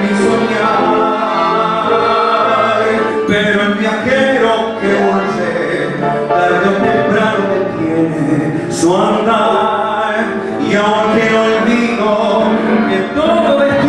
mi pero el viajero que vuelve tarde o temprano tiene su andar. Y aunque olvido que todo es